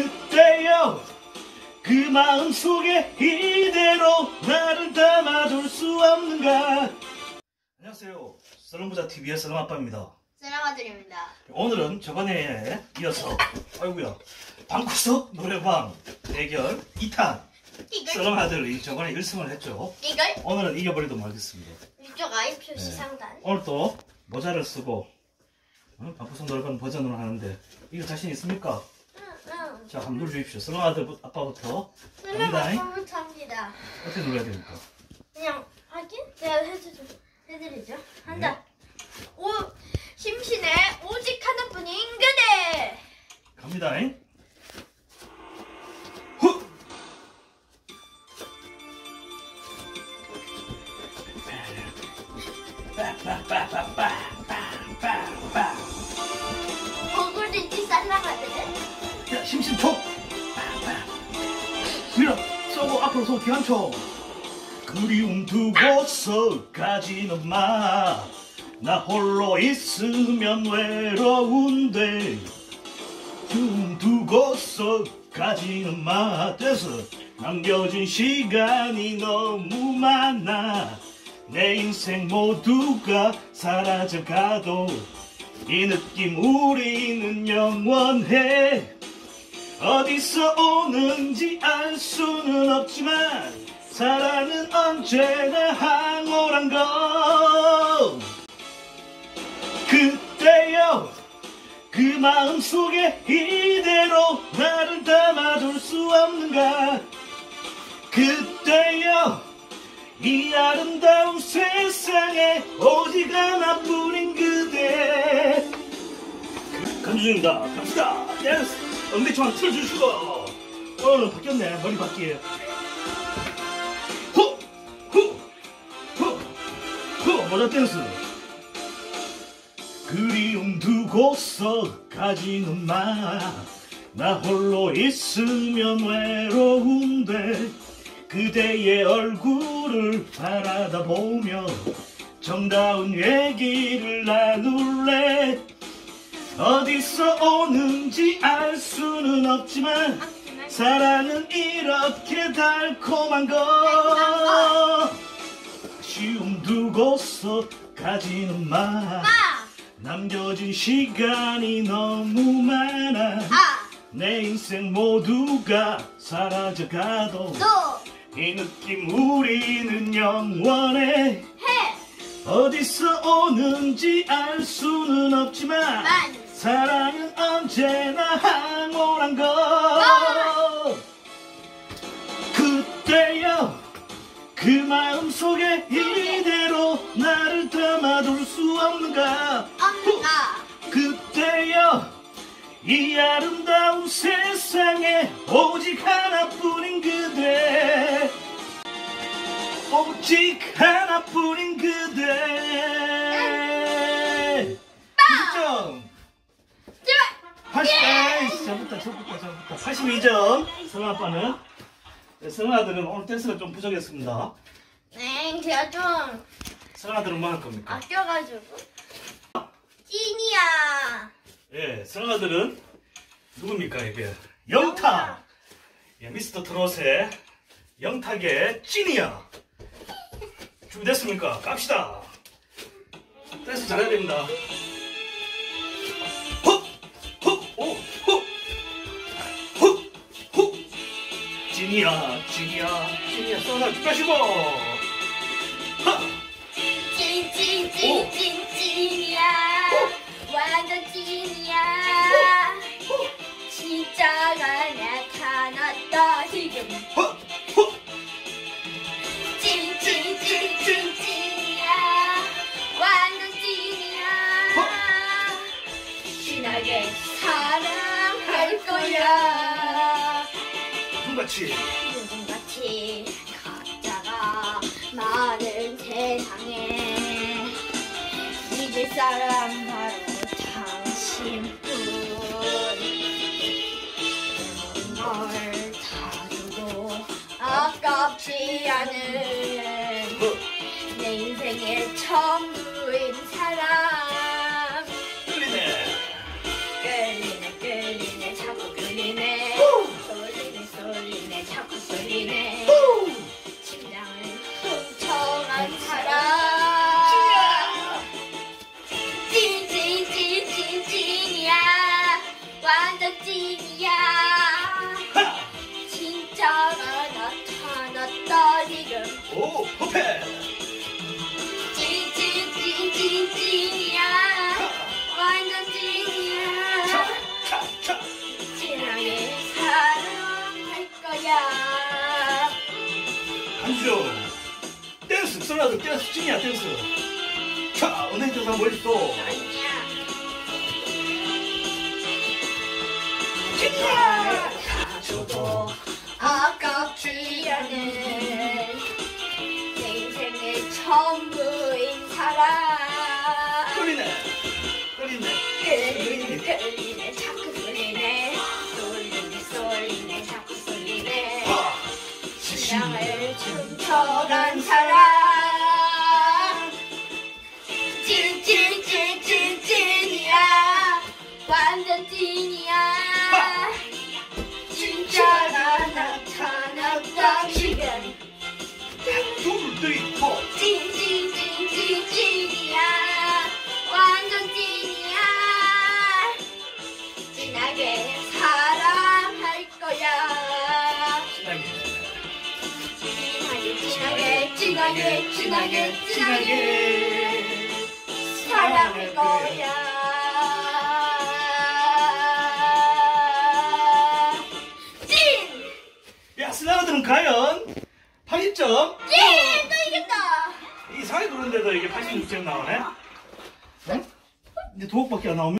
그때여 그 마음 속에 이대로 나를 담아둘 수 없는가 안녕하세요 썰렁부자 TV의 썰렁아빠입니다 사랑아드립니다. 오늘은 저번에 이어서 아이고야 방구석 노래방 대결 2탄 이걸 썰렁아들이 저번에 1승을 했죠 이걸 오늘은 이겨버리도 말겠습니다 이쪽 아이표 네. 시상단. 오늘 또 모자를 쓰고 어? 방구석 노래방 버전으로 하는데 이거 자신 있습니까? 자 한번 눌러주십시오 썰렁아들 아빠부터 갑니다. 설명부터 합니다. 어떻게 눌러야 됩니까? 그냥 확인? 제가 해주죠. 해드리죠. 한다. 오 심신의 오직 하나뿐인 그대. 갑니다. 잉? 후! 빠빠빠빠빠빠빠빠. 쏘 기관총! 그리움 두고서 가지는 마. 나 홀로 있으면 외로운데. 그리움 두고서 가지는 마. 돼서 남겨진 시간이 너무 많아. 내 인생 모두가 사라져가도 이 느낌 우리는 영원해. 어디서 오는지 알 수는 없지만 사랑은 언제나 항오란 거 그때여 그 마음 속에 이대로 나를 담아둘 수 없는가 그때여 이 아름다운 세상에 오직 하나뿐인 그대 간주중입니다. 갑시다. 댄스. 엉덩이처럼 틀어주시고. 오늘 바뀌었네. 머리 바뀌에요. 후! 후! 후! 후! 모자 댄스. 그리움 두고서 가지는 마. 나 홀로 있으면 외로운데 그대의 얼굴을 바라다 보며 정다운 얘기를 나눌래 어디서 오는지 알 수는 없지만 사랑은 이렇게 달콤한 거 아쉬움 두고서 가지는 마 빠. 남겨진 시간이 너무 많아 아. 내 인생 모두가 사라져가도 또. 이 느낌 우리는 영원해 해. 어디서 오는지 알 수는 없지만 만. 사랑은 언제나 항오란 거 그때여 그 마음 속에 이대로 나를 담아둘 수 없는가? 없는가. 그때여 이 아름다운 세상에 오직 하나뿐인 그대. 오직 하나뿐인 그대 80, 에이씨, 잘못다, 잘못다, 잘못다. 82점. 성아 아빠는. 네, 성아 아들은 오늘 댄스가 좀 부족했습니다. 네, 제가 좀 성아 아들은 뭐 할 겁니까? 아껴가지고. 찐이야. 예, 성아 아들은 누굽니까, 이게? 영탁! 예, 미스터 트롯의 영탁의 찐이야. 준비됐습니까? 갑시다. 댄스 잘해야 됩니다. 주니야 주니야 주니야 써라 기뻐시고 같이. 요즘같이 가짜가 많은 세상에 잊을 사람 바로 당신뿐. 뭘다 주고 아깝지 않은 내 인생의 전부 슬라드 댄스 찐이야, 댄스. 자, 은행 조사 뭐 있어? 아니야. 찐이야! 저도 아깝지 않은 내 인생의 전부인 사랑 찐이야. 진짜가 나타났다 지금. 둘, 둘, 포. 찐찐찐찐 찐이야. 완전 찐이야. 진하게 사랑할 거야. 진하게 진하게 진하게 진하게. 진하게 사랑할 거야 야, 슬라드는 과연 80점? 예! 또 이겼다! 이상하게 그런데도 이게 86점 나오네? 응? 이제 도옥밖에 안 나오면?